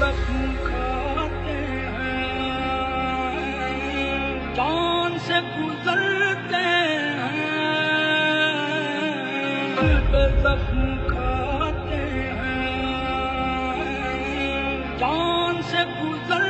कसम खाते हैं जान से गुजरते हैं कसम खाते हैं जान से गुजर